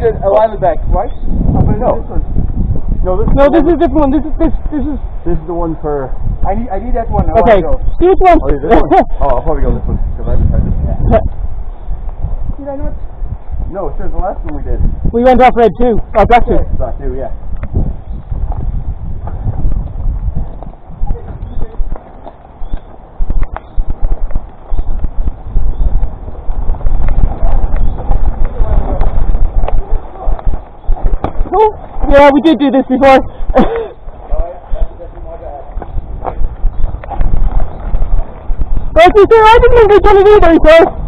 did it a while back, right? No. No, this, No, this is a different one. This is this this is this is the one for. I need, I did that one a okay. while ago. This one. Oh, yeah, this one. oh, I'll probably go this one because I haven't tried this. Did I not? No, sure. The last one we did. we went off red too. Oh, black two. Back too, yeah. Yeah, we did do this before. But you see, I didn't think so. Are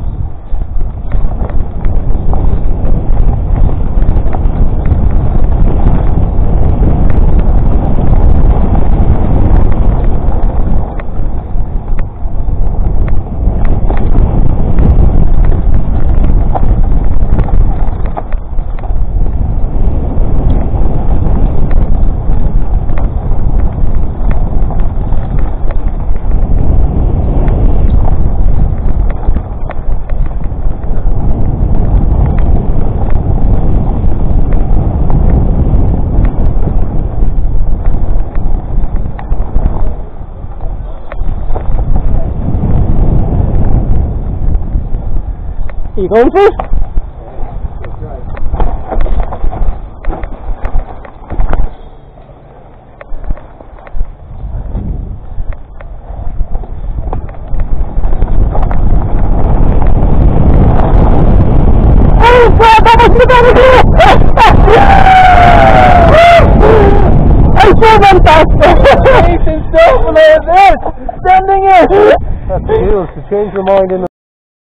so went fast. Nathan Stoffel is this! Standing in! That's the deal, to change your mind in